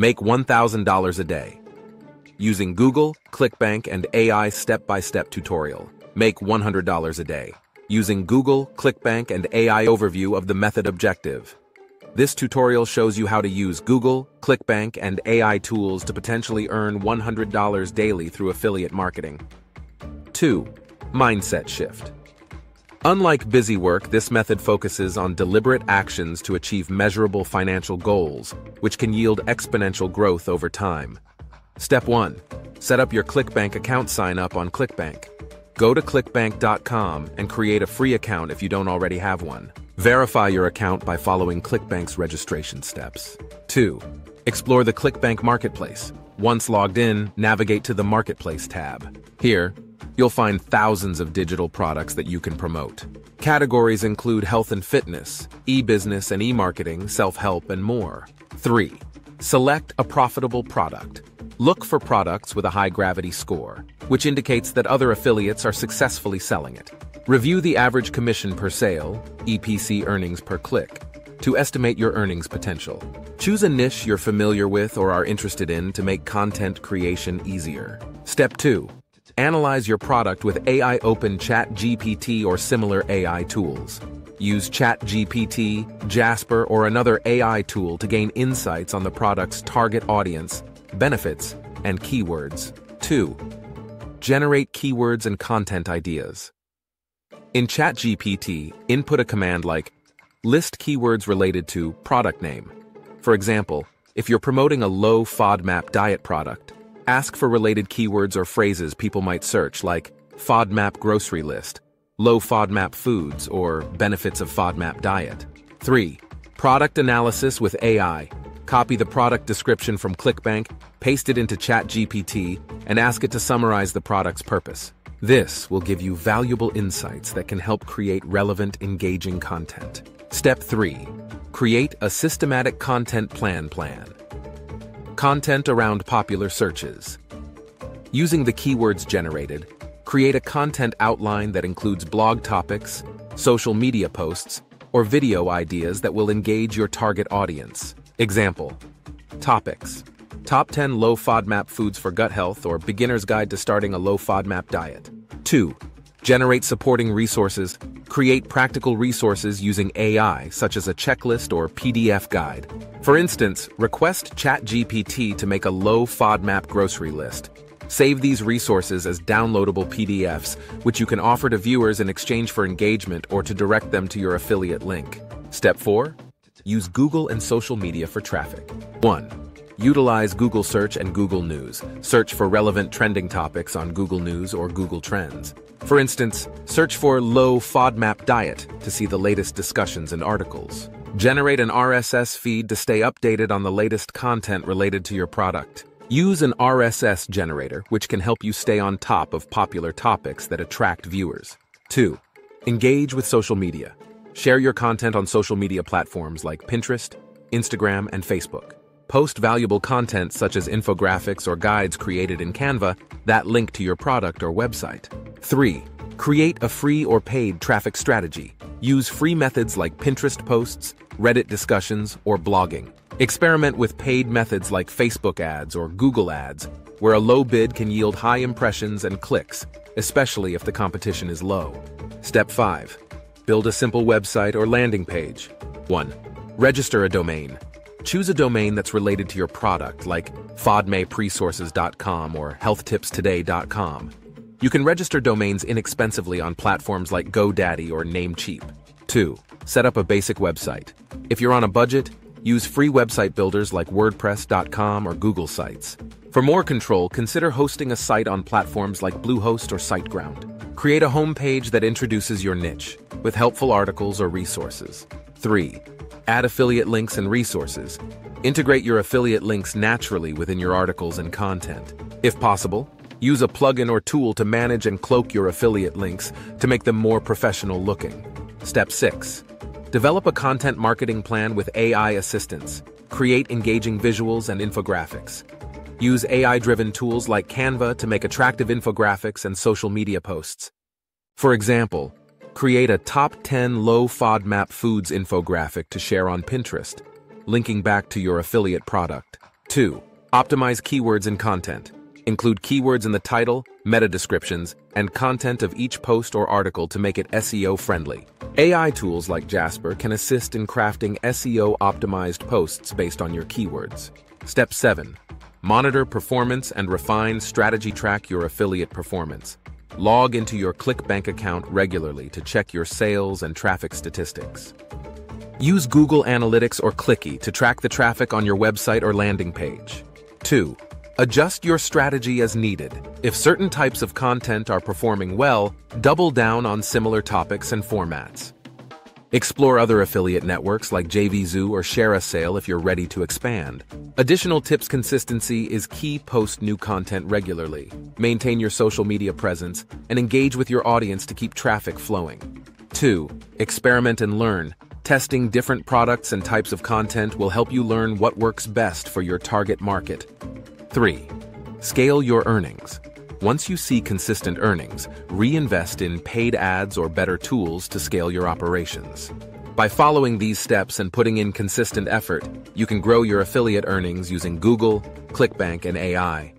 Make $1,000 a day. Using Google, ClickBank, and AI step-by-step tutorial. Make $100 a day. Using Google, ClickBank, and AI overview of the method objective. This tutorial shows you how to use Google, ClickBank, and AI tools to potentially earn $100 daily through affiliate marketing. 2. Mindset Shift. Unlike busy work, this method focuses on deliberate actions to achieve measurable financial goals, which can yield exponential growth over time. Step 1. Set up your ClickBank account sign up on ClickBank. Go to clickbank.com and create a free account if you don't already have one. Verify your account by following ClickBank's registration steps. 2. Explore the ClickBank Marketplace. Once logged in, navigate to the Marketplace tab. Here, you'll find thousands of digital products that you can promote. Categories include health and fitness, e-business and e-marketing, self-help, and more. 3. Select a profitable product. Look for products with a high gravity score, which indicates that other affiliates are successfully selling it. Review the average commission per sale, EPC earnings per click, to estimate your earnings potential. Choose a niche you're familiar with or are interested in to make content creation easier. Step 2. Analyze your product with AI Open Chat GPT or similar AI tools. Use ChatGPT, Jasper, or another AI tool to gain insights on the product's target audience, benefits, and keywords. 2. Generate keywords and content ideas. In ChatGPT, input a command like list keywords related to product name. For example, if you're promoting a low FODMAP diet product, Ask for related keywords or phrases people might search, like FODMAP grocery list, low FODMAP foods, or benefits of FODMAP diet. 3. Product analysis with AI. Copy the product description from ClickBank, paste it into ChatGPT, and ask it to summarize the product's purpose. This will give you valuable insights that can help create relevant, engaging content. Step 3. Create a systematic content plan plan. Content around popular searches. Using the keywords generated, create a content outline that includes blog topics, social media posts, or video ideas that will engage your target audience. Example Topics Top 10 low FODMAP foods for gut health or beginner's guide to starting a low FODMAP diet. 2. Generate supporting resources. Create practical resources using AI, such as a checklist or PDF guide. For instance, request ChatGPT to make a low FODMAP grocery list. Save these resources as downloadable PDFs, which you can offer to viewers in exchange for engagement or to direct them to your affiliate link. Step 4. Use Google and social media for traffic. 1. Utilize Google Search and Google News. Search for relevant trending topics on Google News or Google Trends. For instance, search for low FODMAP diet to see the latest discussions and articles. Generate an RSS feed to stay updated on the latest content related to your product. Use an RSS generator, which can help you stay on top of popular topics that attract viewers. 2. Engage with social media. Share your content on social media platforms like Pinterest, Instagram, and Facebook. Post valuable content such as infographics or guides created in Canva that link to your product or website. 3. Create a free or paid traffic strategy. Use free methods like Pinterest posts, Reddit discussions, or blogging. Experiment with paid methods like Facebook ads or Google ads, where a low bid can yield high impressions and clicks, especially if the competition is low. Step 5. Build a simple website or landing page. 1. Register a domain. Choose a domain that's related to your product, like fodmapresources.com or healthtipstoday.com. You can register domains inexpensively on platforms like GoDaddy or Namecheap. 2. Set up a basic website. If you're on a budget, use free website builders like WordPress.com or Google Sites. For more control, consider hosting a site on platforms like Bluehost or SiteGround. Create a homepage that introduces your niche, with helpful articles or resources. 3. Add affiliate links and resources. Integrate your affiliate links naturally within your articles and content. If possible, use a plugin or tool to manage and cloak your affiliate links to make them more professional looking. Step 6. Develop a content marketing plan with AI assistance. Create engaging visuals and infographics. Use AI-driven tools like Canva to make attractive infographics and social media posts. For example, Create a top 10 low FODMAP foods infographic to share on Pinterest, linking back to your affiliate product. 2. Optimize keywords and content. Include keywords in the title, meta descriptions, and content of each post or article to make it SEO friendly. AI tools like Jasper can assist in crafting SEO optimized posts based on your keywords. Step 7. Monitor performance and refine strategy track your affiliate performance. Log into your ClickBank account regularly to check your sales and traffic statistics. Use Google Analytics or Clicky to track the traffic on your website or landing page. 2. Adjust your strategy as needed. If certain types of content are performing well, double down on similar topics and formats. Explore other affiliate networks like JVZoo or ShareASale if you're ready to expand. Additional tips consistency is key post new content regularly. Maintain your social media presence and engage with your audience to keep traffic flowing. 2. Experiment and learn. Testing different products and types of content will help you learn what works best for your target market. 3. Scale your earnings. Once you see consistent earnings, reinvest in paid ads or better tools to scale your operations. By following these steps and putting in consistent effort, you can grow your affiliate earnings using Google, ClickBank, and AI